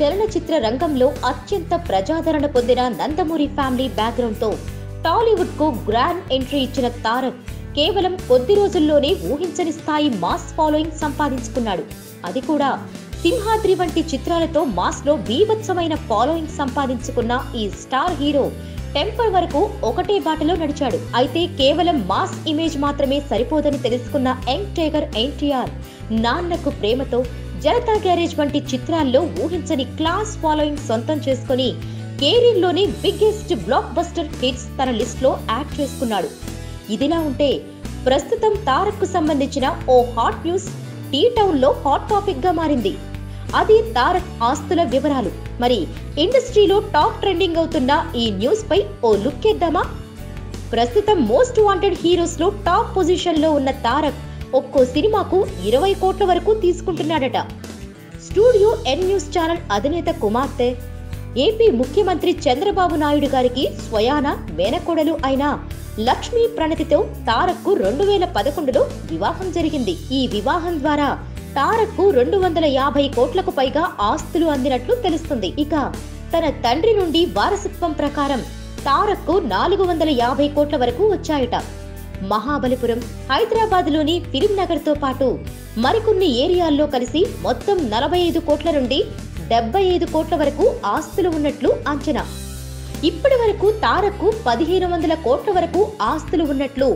చలనచిత్ర రంగంలో అత్యంత ప్రజాదరణ పొందిన నందమూరి ఫ్యామిలీ బ్యాక్గ్రౌండ్తో టాలీవుడ్కు గ్రాండ్ ఎంట్రీ ఇచ్చిన తారక్ కేవలం కొద్ది రోజుల్లోనే ఊహించని స్థాయి మాస్ ఫాలోయింగ్ సంపాదించుకున్నాడు. అది కూడా సింహాద్రి వంటి చిత్రాలతో మాస్లో బీభత్సమైన ఫాలోయింగ్ సంపాదించుకున్న ఈ స్టార్ హీరో టెంపర్ వరకు ఒకటే బాటలో నడిచాడు. అయితే కేవలం మాస్ ఇమేజ్ మాత్రమే సరిపోదని తెలుసుకున్న young tiger NTR Nannaku Prematho Janata garage వంటి చిత్రాల్లో ఊహించని క్లాస్ ఫాలోయింగ్ సొంతం చేసుకుని కేరీర్లోని బిగ్గెస్ట్ బ్లాక్ బస్టర్ హిట్స్ తన లిస్ట్లో యాడ్ చేసుకున్నాడు. ఇదిలా ఉంటే ప్రస్తుతం తారక్కు సంబంధించిన ఓ హాట్ న్యూస్ టీ టౌన్లో హాట్ టాపిక్గా మారింది. అది తారక్ ఆస్తుల వివరాలు. మరి ఇండస్ట్రీలో టాప్ ట్రెండింగ్ అవుతున్న ఈ న్యూస్ పై ఓ లుక్ ఇద్దామా ప్రస్తుతం మోస్ట్ వాంటెడ్ హీరోస్లో టాప్ పొజిషన్లో ఉన్న తారక్ ఒక్కో సినిమాకు ఇరవై కోట్ల వరకు తీసుకుంటున్నాడట. స్టూడియో ఎన్ న్యూస్ ఛానల్ అధినేత కుమార్తె. ఏపీ ముఖ్యమంత్రి చంద్రబాబు నాయుడు గారికి స్వయాన మేనకోడలు అయిన లక్ష్మీ ప్రణతితో తారక్కు రెండు వేల పదకొండులో వివాహం జరిగింది. ఈ వివాహం ద్వారా తారక్కు రెండు వందల యాభై కోట్లకు పైగా ఆస్తులు అందినట్లు తెలుస్తుంది. ఇక తన తండ్రి నుండి వారసత్వం ప్రకారం తారక్కు నాలుగు వందల యాభై కోట్ల వరకు వచ్చాయట. మహాబలిపురం హైదరాబాద్లోని ఫిలిం నగర్తో పాటు మరికొన్ని ఏరియాల్లో కలిసి మొత్తం నలభై ఐదు కోట్ల నుండి డెబ్బై ఐదు కోట్ల వరకు ఆస్తులు ఉన్నట్లు అంచనా. ఇప్పటి వరకు తారక్కు పదిహేను వందల కోట్ల వరకు ఆస్తులు ఉన్నట్లు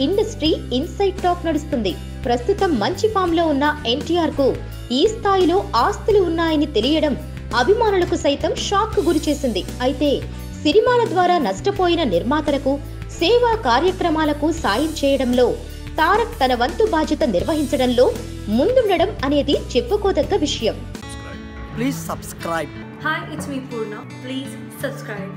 ఇండస్ట్రీ ఇన్సైట్ టాక్ నడుస్తుంది. ప్రస్తుతం మంచి ఫామ్లో ఉన్న ఎన్టీఆర్కు ఈ స్థాయిలో ఆస్తులు ఉన్నాయని తెలియడం అభిమానులకు సైతం షాక్ గురిచేసింది. అయితే సినిమాల ద్వారా నష్టపోయిన నిర్మాతలకు సేవా కార్యక్రమాలకు సాయం చేయడంలో తారక్ తన వంతు బాధ్యత నిర్వహించడంలో ముందుండడం అనేది చెప్పుకోదగ్గ విషయం Please subscribe. Hi, it's me Purna. Please subscribe.